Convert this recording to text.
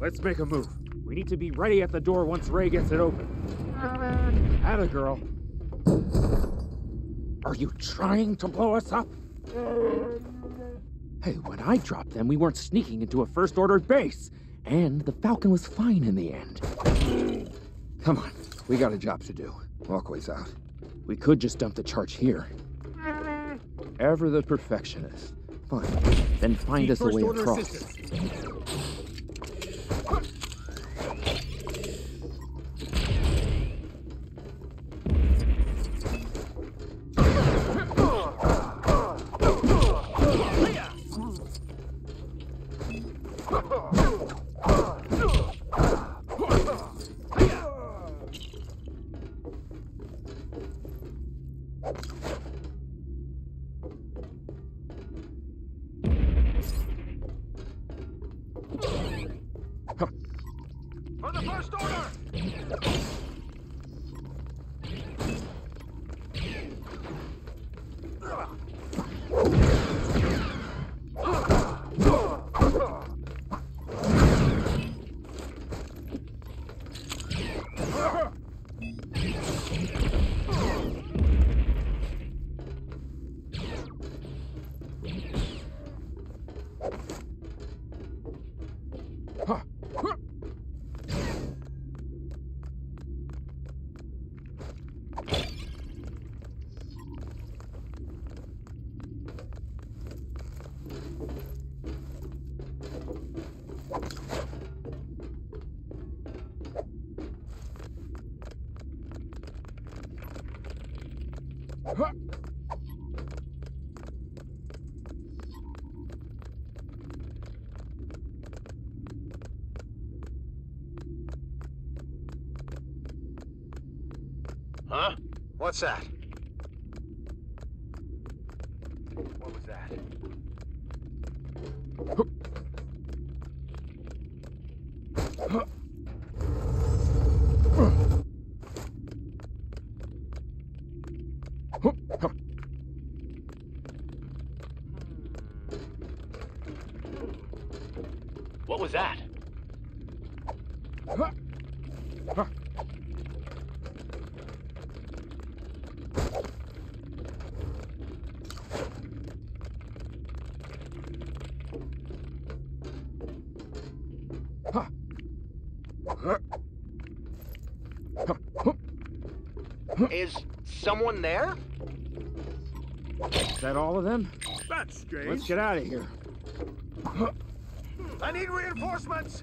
Let's make a move. We need to be ready at the door once Rey gets it open. Atta girl. Are you trying to blow us up? Hey, when I dropped them, we weren't sneaking into a First Order base. And the Falcon was fine in the end. Come on, we got a job to do. Walkway's out. We could just dump the charge here. Ever the perfectionist. Fine. Then find us a way across. For the First Order! Huh? What's that? What was that? What was that? Is someone there? Is that all of them? That's strange. Let's get out of here. I need reinforcements!